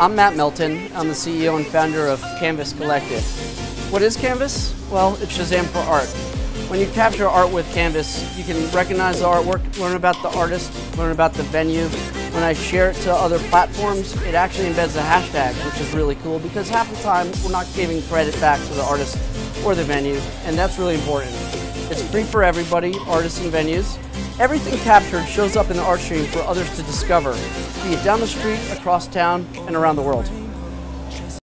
I'm Matt Melton. I'm the CEO and founder of Canvas Collective. What is Canvas? Well, it's Shazam for art. When you capture art with Canvas, you can recognize the artwork, learn about the artist, learn about the venue. When I share it to other platforms, it actually embeds the hashtag, which is really cool because half the time we're not giving credit back to the artist or the venue, and that's really important. It's free for everybody, artists and venues. Everything captured shows up in the art stream for others to discover, be it down the street, across town, and around the world.